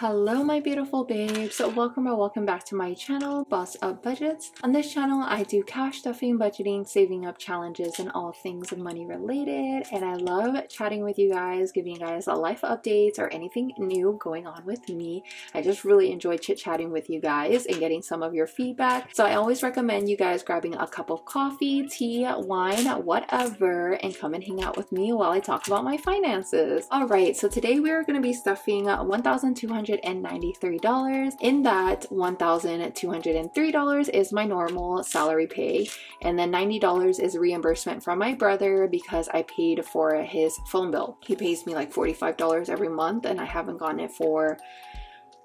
Hello my beautiful babes, welcome or welcome back to my channel, Boss Up Budgets. On this channel I do cash stuffing, budgeting, saving up challenges, and all things money related. And I love chatting with you guys, giving you guys a life updates or anything new going on with me. I just really enjoy chit-chatting with you guys and getting some of your feedback. So I always recommend you guys grabbing a cup of coffee, tea, wine, whatever, and come and hang out with me while I talk about my finances. Alright, so today we are going to be stuffing 1,200 $1,293. In that, $1,203 is my normal salary pay, and then $90 is reimbursement from my brother because I paid for his phone bill. He pays me like $45 every month, and I haven't gotten it for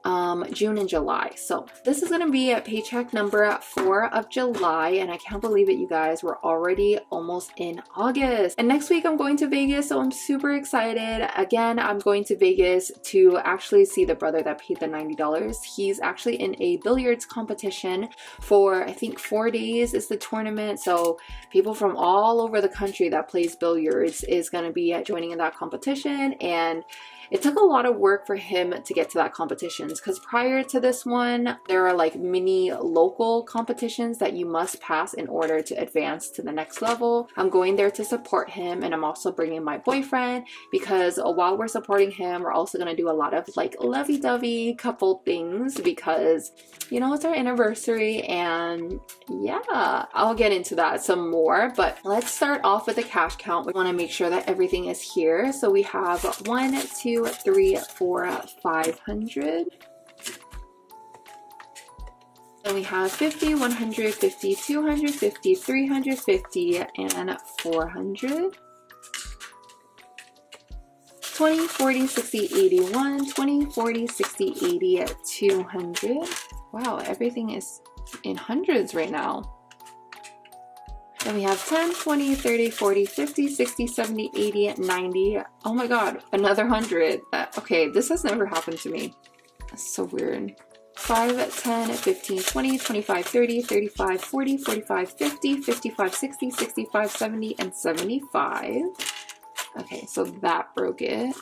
um, June and July. So this is going to be paycheck number 4 of July and I can't believe it you guys. We're already almost in August. And next week I'm going to Vegas so I'm super excited. Again, I'm going to Vegas to actually see the brother that paid the $90. He's actually in a billiards competition for I think 4 days is the tournament. So people from all over the country that plays billiards is going to be joining in that competition and it took a lot of work for him to get to that competitions because prior to this one, there are like mini local competitions that you must pass in order to advance to the next level. I'm going there to support him and I'm also bringing my boyfriend because while we're supporting him, we're also going to do a lot of like lovey-dovey couple things because, you know, it's our anniversary and yeah, I'll get into that some more. But let's start off with the cash count. We want to make sure that everything is here. So we have one, two, two, three, four, five hundred. Then we have 50, 150, 250, 350, and 400. 20, 40, 60, 81, 20, 40, 60, 80, 200. Wow, everything is in hundreds right now. Then we have 10, 20, 30, 40, 50, 60, 70, 80, 90. Oh my god, another 100. Uh, okay, this has never happened to me. That's so weird. 5, 10, 15, 20, 25, 30, 35, 40, 45, 50, 55, 60, 65, 70, and 75. Okay, so that broke it.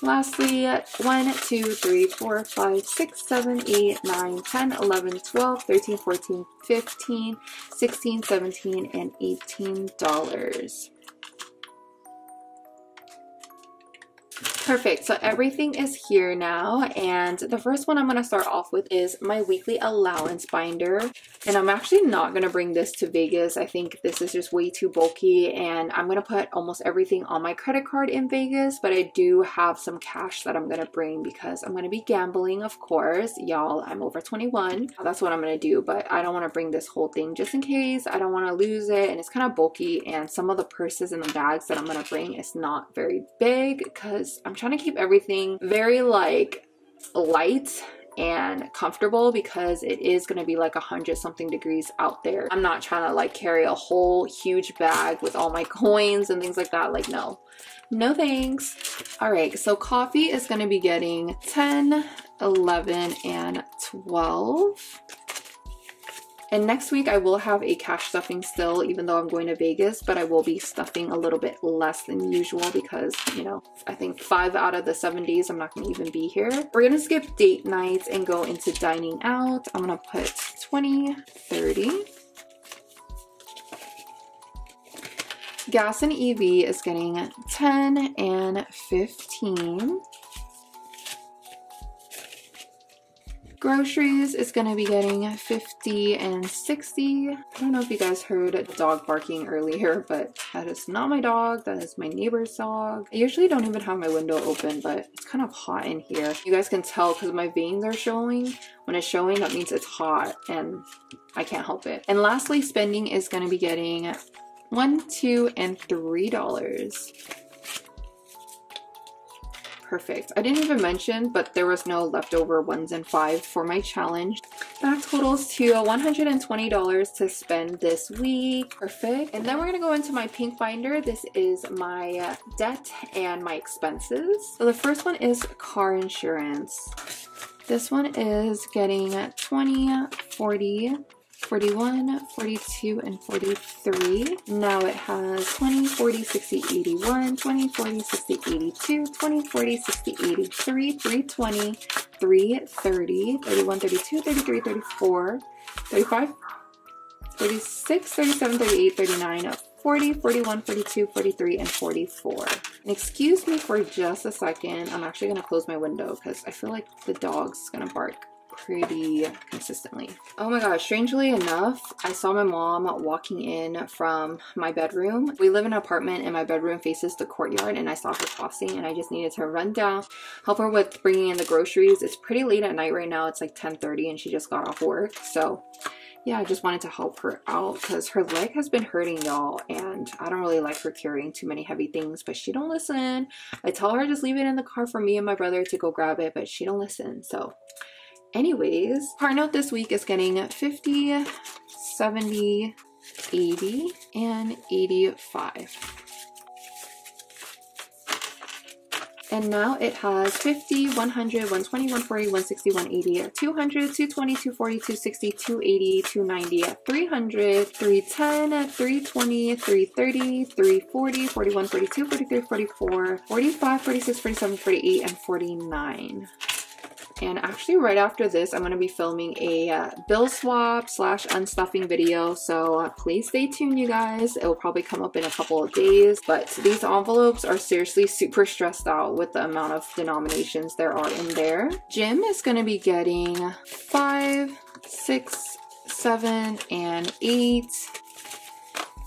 Lastly, 1, 2, 3, 4, 5, 6, 7, 8, 9, 10, 11, 12, 13, 14, 15, 16, 17, and $18. Perfect, so everything is here now and the first one I'm going to start off with is my weekly allowance binder and I'm actually not going to bring this to Vegas. I think this is just way too bulky and I'm going to put almost everything on my credit card in Vegas but I do have some cash that I'm going to bring because I'm going to be gambling of course. Y'all, I'm over 21. That's what I'm going to do but I don't want to bring this whole thing just in case. I don't want to lose it and it's kind of bulky and some of the purses and the bags that I'm going to bring is not very big because I'm trying to keep everything very like light and comfortable because it is going to be like a hundred something degrees out there. I'm not trying to like carry a whole huge bag with all my coins and things like that. Like no, no thanks. All right, so coffee is going to be getting 10, 11, and 12. And next week I will have a cash stuffing still, even though I'm going to Vegas, but I will be stuffing a little bit less than usual because, you know, I think five out of the seven days I'm not going to even be here. We're going to skip date nights and go into dining out. I'm going to put 20, 30. Gas and EV is getting 10 and 15. Groceries is going to be getting 50 and 60. I don't know if you guys heard a dog barking earlier, but that is not my dog. That is my neighbor's dog. I usually don't even have my window open, but it's kind of hot in here. You guys can tell because my veins are showing. When it's showing, that means it's hot and I can't help it. And lastly, spending is going to be getting one, two, and three dollars perfect. I didn't even mention, but there was no leftover ones and five for my challenge. That totals to $120 to spend this week. Perfect. And then we're gonna go into my pink binder. This is my uh, debt and my expenses. So the first one is car insurance. This one is getting 20, 40, 41, 42, and 43. Now it has 20, 40, 60, 81, 20, 40, 60, 82, 20, 40, 60, 83, 320, 330, 31, 32, 33, 34, 35, 36, 37, 38, 39, 40, 41, 42, 43, and 44. And excuse me for just a second. I'm actually going to close my window because I feel like the dog's going to bark pretty consistently. Oh my gosh, strangely enough, I saw my mom walking in from my bedroom. We live in an apartment and my bedroom faces the courtyard and I saw her crossing and I just needed to run down, help her with bringing in the groceries. It's pretty late at night right now. It's like 10.30 and she just got off work. So yeah, I just wanted to help her out because her leg has been hurting y'all and I don't really like her carrying too many heavy things, but she don't listen. I tell her just leave it in the car for me and my brother to go grab it, but she don't listen. So anyways, car note this week is getting 50, 70, 80, and 85. And now it has 50, 100, 120, 140, 160, 180, 200, 220, 240, 260, 280, 290, 300, 310, 320, 330, 340, 41, 42, 43, 44, 45, 46, 47, 48, and 49. And actually right after this, I'm going to be filming a uh, bill swap slash unstuffing video. So uh, please stay tuned, you guys. It will probably come up in a couple of days. But these envelopes are seriously super stressed out with the amount of denominations there are in there. Gym is going to be getting five, six, seven, and eight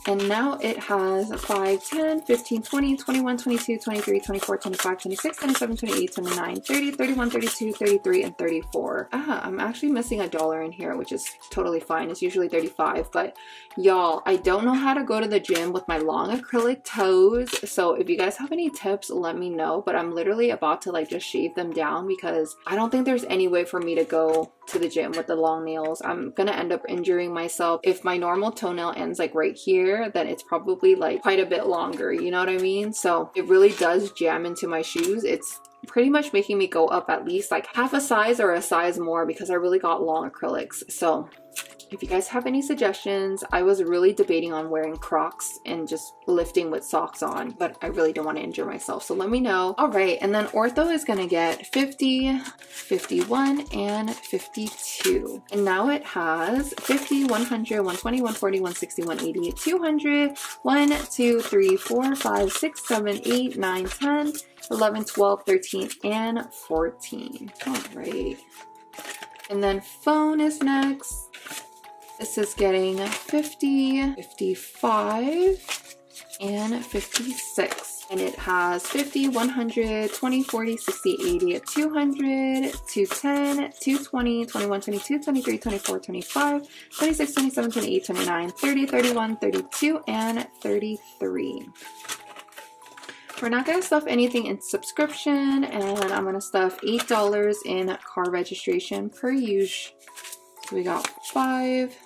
and now it has 5, 10, 15, 20, 21, 22, 23, 24, 25, 26, 27, 28, 29, 30, 31, 32, 33, and 34. Ah, I'm actually missing a dollar in here, which is totally fine. It's usually 35, but y'all, I don't know how to go to the gym with my long acrylic toes. So if you guys have any tips, let me know. But I'm literally about to like just shave them down because I don't think there's any way for me to go to the gym with the long nails. I'm gonna end up injuring myself. If my normal toenail ends like right here, then it's probably like quite a bit longer, you know what I mean? So it really does jam into my shoes. It's pretty much making me go up at least like half a size or a size more because I really got long acrylics. So if you guys have any suggestions, I was really debating on wearing Crocs and just lifting with socks on, but I really don't want to injure myself. So let me know. All right, and then ortho is gonna get 50, 51, and 52. And now it has 50, 100, 120, 140, 160, 180, 200, 1, 2, 3, 4, 5, 6, 7, 8, 9, 10, 11, 12, 13, and 14. All right. And then phone is next. This is getting 50, 55, and 56. And it has 50, 100, 20, 40, 60, 80, 200, 210, 220, 21, 22, 23, 24, 25, 26, 27, 28, 29, 30, 31, 32, and 33. We're not going to stuff anything in subscription, and I'm going to stuff $8 in car registration per use. So we got five,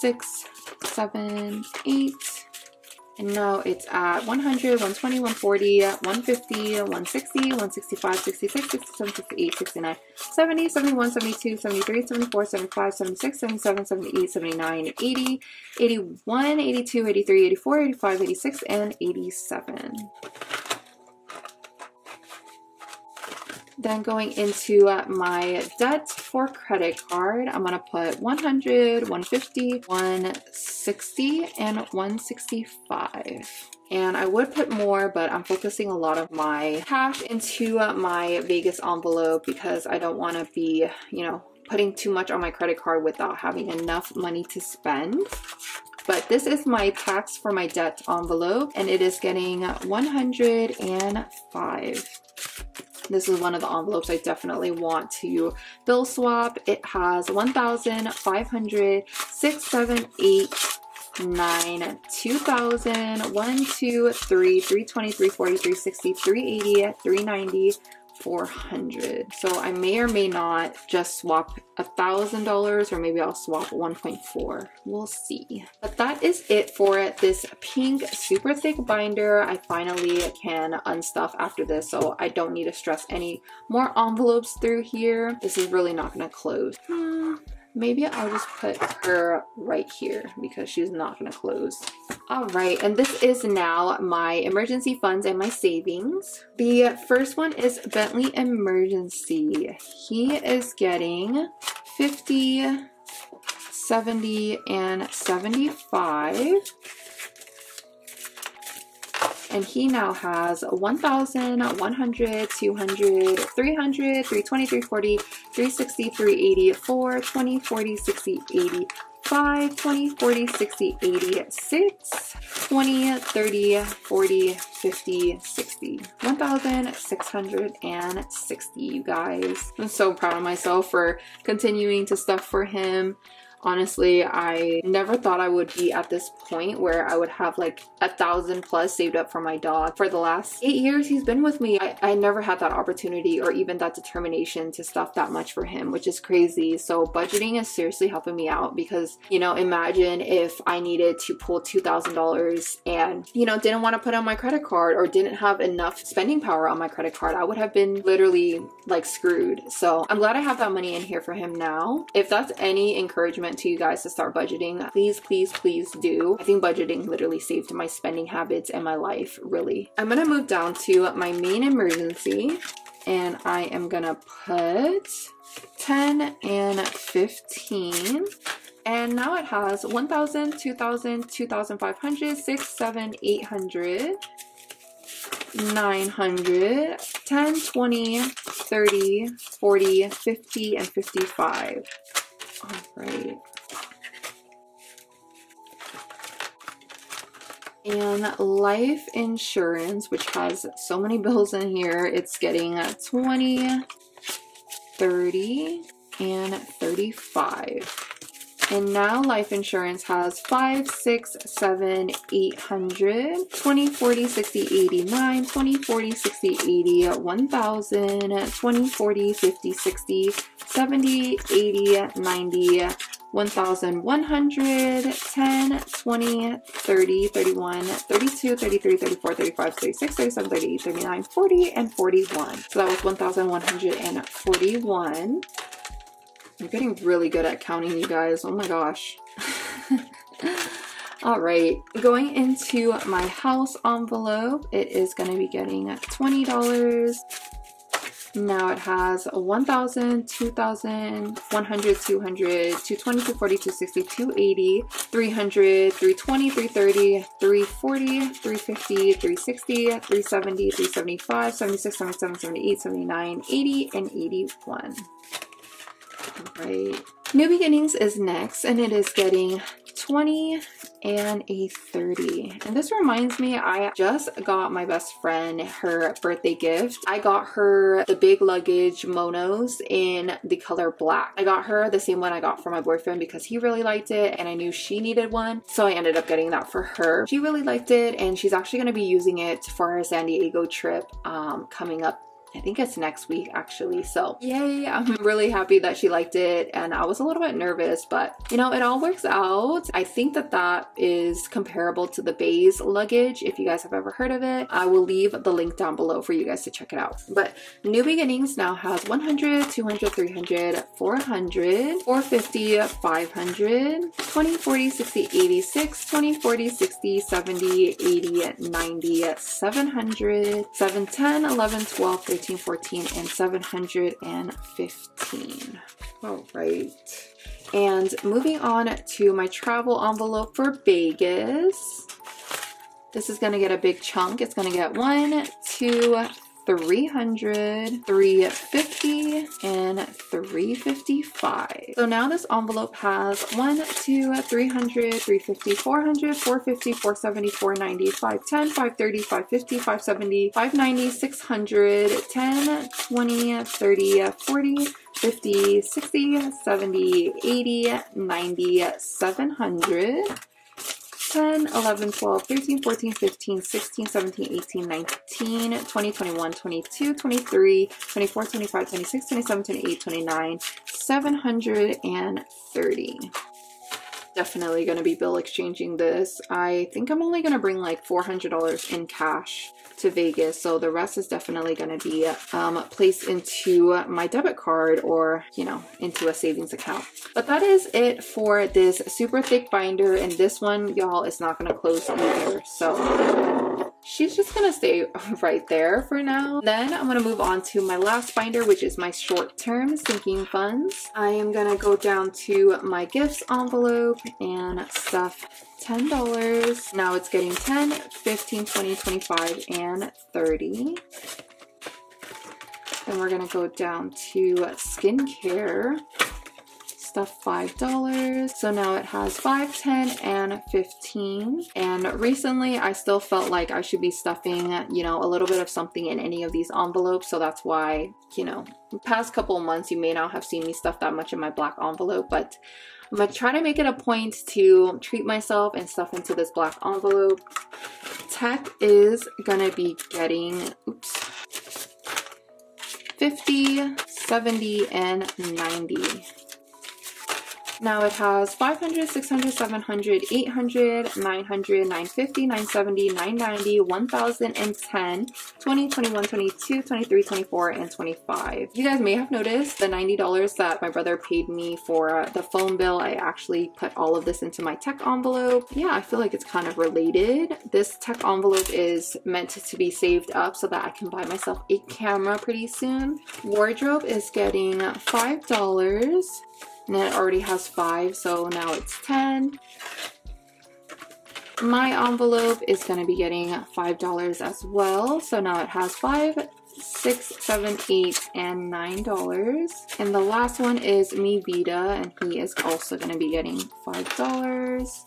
six, seven, eight, and now it's at 100, 120, 140, 150, 160, 165, 66, 67, 68, 69, 70, 71, 72, 73, 74, 75, 76, 77, 78, 79, 80, 81, 82, 83, 84, 85, 86, and 87. Then going into uh, my debt for credit card, I'm going to put 100, 150, 160, and 165. And I would put more, but I'm focusing a lot of my cash into uh, my Vegas envelope because I don't want to be, you know, putting too much on my credit card without having enough money to spend but this is my tax for my debt envelope and it is getting 105 this is one of the envelopes I definitely want to bill swap. It has 1,500, 6, 7, 8, 9, 2,000, 1, 2, 3, 320, 340, 360, 380, 390, 400 so I may or may not just swap a thousand dollars or maybe I'll swap 1.4 we'll see. But that is it for it. this pink super thick binder. I finally can unstuff after this so I don't need to stress any more envelopes through here. This is really not going to close. Hmm. Maybe I'll just put her right here because she's not gonna close. All right, and this is now my emergency funds and my savings. The first one is Bentley Emergency. He is getting 50, 70, and 75 and he now has 1,000, 100, 200, 300, 320, 340, 360, 380, 4, 20, 40, 60, 80, 5, 20, 40, 60, 80, 6, 20, 30, 40, 50, 60. 1,660, you guys. I'm so proud of myself for continuing to stuff for him honestly i never thought i would be at this point where i would have like a thousand plus saved up for my dog. For the last eight years he's been with me I, I never had that opportunity or even that determination to stuff that much for him which is crazy. So budgeting is seriously helping me out because you know imagine if i needed to pull two thousand dollars and you know didn't want to put on my credit card or didn't have enough spending power on my credit card i would have been literally like screwed. So i'm glad i have that money in here for him now. If that's any encouragement to you guys to start budgeting, please, please, please do. I think budgeting literally saved my spending habits and my life, really. I'm gonna move down to my main emergency and I am gonna put 10 and 15 and now it has 1,000, 2,000, 2,500, 6, 7, 800, 900, 10, 20, 30, 40, 50, and 55. All right. And life insurance, which has so many bills in here, it's getting 20, 30, and 35. And now life insurance has 5, 6, 7, 800, 20, 40, 60, 89, 20, 40, 60, 80, 1000, 20, 40, 50, 60, 70, 80, 90, 1100, 10, 20, 30, 31, 32, 33, 34, 35, 36, 37, 38, 39, 40, and 41. So that was 1141. I'm getting really good at counting you guys. Oh my gosh. All right, going into my house envelope, it is going to be getting $20. Now it has 1,000, 2,000, 100, 200, 220, 240, 260, 280, 300, 320, 330, 340, 350, 360, 370, 375, 76, 77, 78, 79, 80, and 81. Right. New Beginnings is next, and it is getting 20 and a 30. And this reminds me, I just got my best friend her birthday gift. I got her the big luggage monos in the color black. I got her the same one I got for my boyfriend because he really liked it and I knew she needed one. So I ended up getting that for her. She really liked it and she's actually going to be using it for her San Diego trip um, coming up I think it's next week actually. So yay, I'm really happy that she liked it and I was a little bit nervous, but you know, it all works out. I think that that is comparable to the Béis luggage if you guys have ever heard of it. I will leave the link down below for you guys to check it out. But New Beginnings now has 100, 200, 300, 400, 450, 500, 20, 40, 60, 86, 20, 40, 60, 70, 80, 90, 700, 710, 11, 12, 13, 13, 14, and 715. All right. And moving on to my travel envelope for Vegas. This is going to get a big chunk. It's going to get one, two, 300, 350, and 355. So now this envelope has 1, 2, 300, 350, 400, 450, 470, 490, 510, 530, 550, 570, 590, 600, 10, 20, 30, 40, 50, 60, 70, 80, 90, 700, 10, 11, 12, 13, 14, 15, 16, 17, 18, 19, 20, 21, 22, 23, 24, 25, 26, 27, 28, 29, 730. Definitely going to be bill exchanging this. I think I'm only going to bring like $400 in cash to Vegas. So the rest is definitely going to be um, placed into my debit card or, you know, into a savings account. But that is it for this super thick binder. And this one, y'all, is not going to close either. So she's just gonna stay right there for now. Then I'm gonna move on to my last binder, which is my short-term sinking funds. I am gonna go down to my gifts envelope and stuff $10. Now it's getting 10, 15, 20, 25, and 30. Then we're gonna go down to skincare stuff $5. So now it has 5, 10, and 15. And recently I still felt like I should be stuffing, you know, a little bit of something in any of these envelopes. So that's why, you know, past couple months you may not have seen me stuff that much in my black envelope, but I'm gonna try to make it a point to treat myself and stuff into this black envelope. Tech is gonna be getting, oops, 50, 70, and 90. Now it has 500, 600, 700, 800, 900, 950, 970, 990, 1010, 20, 21, 22, 23, 24, and 25. You guys may have noticed the $90 that my brother paid me for the phone bill. I actually put all of this into my tech envelope. Yeah, I feel like it's kind of related. This tech envelope is meant to be saved up so that I can buy myself a camera pretty soon. Wardrobe is getting $5. And it already has five, so now it's 10. My envelope is going to be getting $5 as well. So now it has five, six, seven, eight, and nine dollars. And the last one is Mi Vida, and he is also going to be getting five dollars.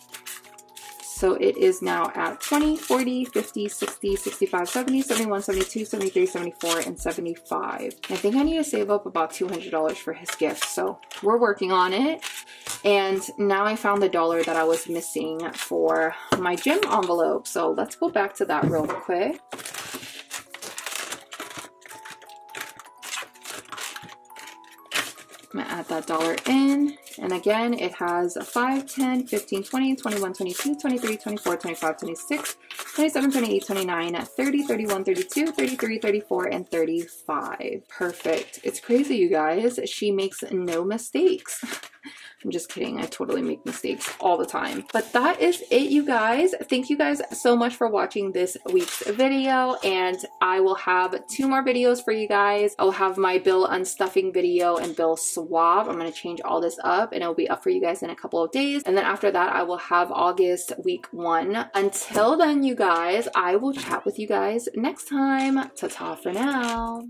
So it is now at 20, 40, 50, 60, 65, 70, 71, 72, 73, 74, and 75. I think I need to save up about $200 for his gift. So we're working on it. And now I found the dollar that I was missing for my gym envelope. So let's go back to that real quick. I'm gonna add that dollar in. And again, it has 5, 10, 15, 20, 21, 22, 23, 24, 25, 26, 27, 28, 29, 30, 31, 32, 33, 34, and 35. Perfect. It's crazy, you guys. She makes no mistakes. I'm just kidding. I totally make mistakes all the time. But that is it, you guys. Thank you guys so much for watching this week's video. And I will have two more videos for you guys. I'll have my bill unstuffing video and bill swap. I'm going to change all this up and it'll be up for you guys in a couple of days. And then after that, I will have August week one. Until then, you guys, I will chat with you guys next time. Ta-ta for now.